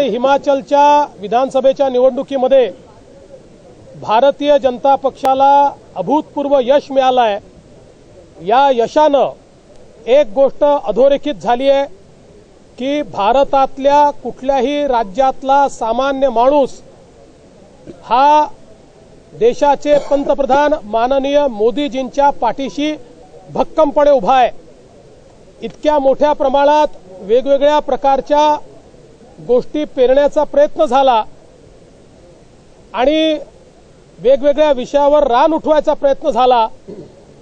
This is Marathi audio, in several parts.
हिमाचलच्या विधानसभेच्या निवडणुकीमध्ये भारतीय जनता पक्षाला अभूतपूर्व यश मिळालं आहे या यशानं एक गोष्ट अधोरेखित झाली आहे की भारतातल्या कुठल्याही राज्यातला सामान्य माणूस हा देशाचे पंतप्रधान माननीय मोदीजींच्या पाठीशी भक्कमपणे उभा आहे. इतक्या मोठ्या प्रमाणात वेगवेगळ्या प्रकारच्या गोष्टी पेरण्याचा प्रयत्न झाला आणि वेगवेगळ्या विषयावर रान उठवायचा प्रयत्न झाला.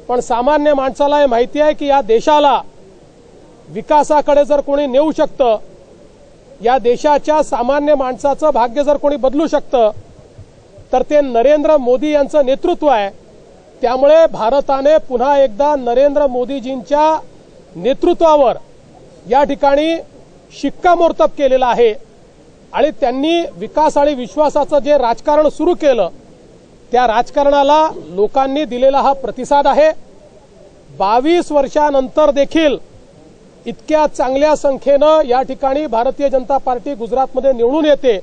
पण सामान्य माणसाला हे माहिती आहे की या देशाला विकासाकडे जर कोणी नेऊ शकतं या देशाच्या सामान्य माणसाचं भाग्य जर कोणी बदलू शकतं तर ते नरेंद्र मोदी यांचं नेतृत्व आहे. त्यामुळे भारताने पुन्हा एकदा नरेंद्र मोदीजींच्या नेतृत्वावर या ठिकाणी शिक्कामोर्तब केलेला आहे. आणि त्यांनी विकास आणि विश्वासाचं जे राजकारण सुरू केलं त्या राजकारणाला लोकांनी दिलेला हा प्रतिसाद आहे. बावीस वर्षानंतर देखील इतक्या चांगल्या संख्येनं या ठिकाणी भारतीय जनता पार्टी गुजरातमध्ये निवडून येते.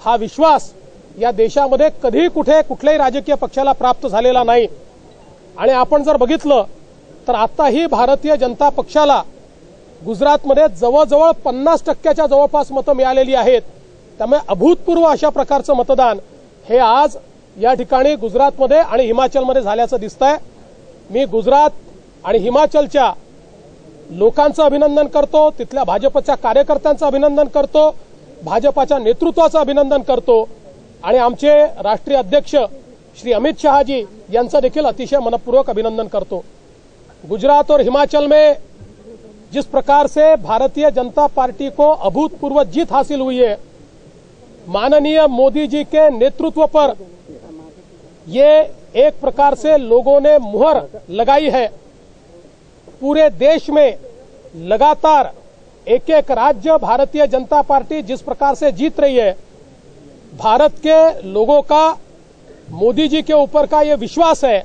हा विश्वास या देशामध्ये कधी कुठे कुठल्याही राजकीय पक्षाला प्राप्त झालेला नाही. आणि आपण जर बघितलं तर आताही भारतीय जनता पक्षाला गुजरातमध्ये जवळजवळ पन्नास टक्क्याच्या जवळपास मतं मिळालेली आहेत. त्यामुळे अभूतपूर्व अशा प्रकारचं मतदान हे आज या ठिकाणी गुजरातमध्ये आणि हिमाचलमध्ये झाल्याचं दिसतंय. मी गुजरात आणि हिमाचलच्या लोकांचं अभिनंदन करतो तिथल्या भाजपच्या कार्यकर्त्यांचं अभिनंदन करतो भाजपाच्या नेतृत्वाचं अभिनंदन करतो आणि आमचे राष्ट्रीय अध्यक्ष श्री अमित शहाजी यांचं देखील अतिशय मनपूर्वक अभिनंदन करतो. गुजरात और हिमाचल में जिस प्रकार से भारतीय जनता पार्टी को अभूतपूर्व जीत हासिल हुई है, माननीय मोदी जी के नेतृत्व पर ये एक प्रकार से लोगों ने मुहर लगाई है। पूरे देश में लगातार एक एक राज्य भारतीय जनता पार्टी जिस प्रकार से जीत रही है, भारत के लोगों का, मोदी जी के ऊपर का ये विश्वास है।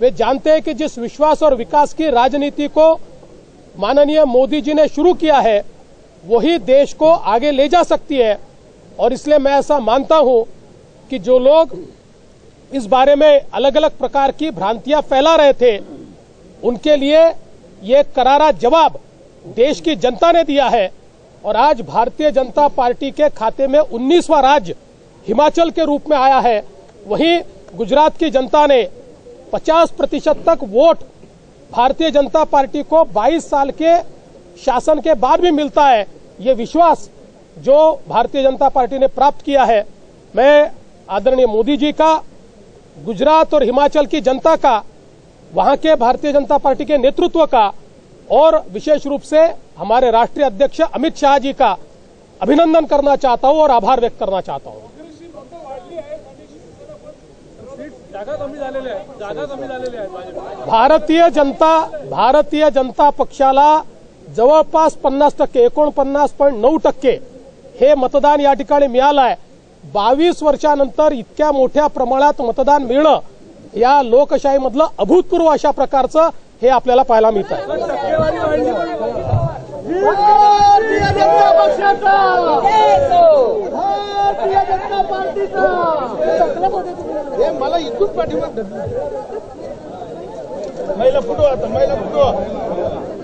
वे जानते हैं कि जिस विश्वास और विकास की राजनीति को माननीय मोदी जी ने शुरू किया है, वही देश को आगे ले जा सकती है। और इसलिए मैं ऐसा मानता हूँ कि जो लोग इस बारे में अलग अलग प्रकार की भ्रांतियाँ फैला रहे थे, उनके लिए ये करारा जवाब देश की जनता ने दिया है। और आज भारतीय जनता पार्टी के खाते में 19वां राज्य हिमाचल के रूप में आया है। वहीं गुजरात की जनता ने 50 प्रतिशत तक वोट भारतीय जनता पार्टी को 22 साल के शासन के बाद भी मिलता है। ये विश्वास जो भारतीय जनता पार्टी ने प्राप्त किया है। मैं आदरणीय मोदी जी का, गुजरात और हिमाचल की जनता का, वहाँ के भारतीय जनता पार्टी के नेतृत्व का और विशेष रूप से हमारे राष्ट्रीय अध्यक्ष अमित शाह जी का अभिनंदन करना चाहता हूँ और आभार व्यक्त करना चाहता हूँ। भारतीय जनता भारतीय जनता पक्षाला जवळपास पन्नास टक्के एकोणपन्नास पॉईंट नऊ टक्के हे मतदान या ठिकाणी मिळालं आहे बावीस वर्षानंतर इतक्या मोठ्या प्रमाणात मतदान मिळणं या लोकशाहीमधलं अभूतपूर्व अशा प्रकारचं हे आपल्याला पाहायला मिळत आहे टक्केवारी वाढली भारतीय जनता पक्षाचा भारतीय जनता पार्टीचा हे मला महिला फुटो आता महिला फुटो